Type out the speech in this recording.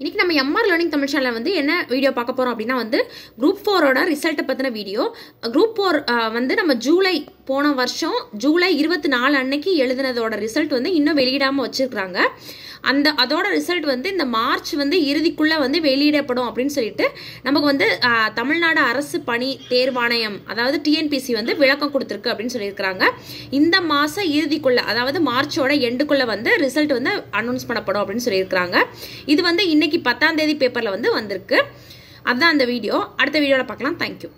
இன்றைக்கி நம்ம MR learning Tamil சேனலில் வந்து என்ன வீடியோ பார்க்க போகிறோம் அப்படின்னா வந்து குரூப் ஃபோரோட ரிசல்ட்டை பற்றின வீடியோ குரூப் ஃபோர் வந்து நம்ம ஜூலை போன வருஷம் ஜூலை இருபத்தி நாலு அன்னைக்கு எழுதினதோட ரிசல்ட் வந்து இன்னும் வெளியிடாமல் வச்சுருக்குறாங்க. அந்த அதோட ரிசல்ட் வந்து இந்த மார்ச் வந்து இறுதிக்குள்ளே வந்து வெளியிடப்படும் அப்படின்னு சொல்லிட்டு நமக்கு வந்து தமிழ்நாடு அரசு பணி தேர்வாணையம் அதாவது டிஎன்பிசி வந்து விளக்கம் கொடுத்துருக்கு அப்படின்னு சொல்லியிருக்கிறாங்க. இந்த மாதம் இறுதிக்குள்ளே அதாவது மார்ச்சோட எண்டுக்குள்ளே வந்து ரிசல்ட் வந்து அனௌன்ஸ் பண்ணப்படும் அப்படின்னு சொல்லியிருக்கிறாங்க. இது வந்து இன்னைக்கு பத்தாம் தேதி பேப்பரில் வந்து வந்திருக்கு. அதுதான் அந்த வீடியோ. அடுத்த வீடியோவில் பார்க்கலாம். தேங்க்யூ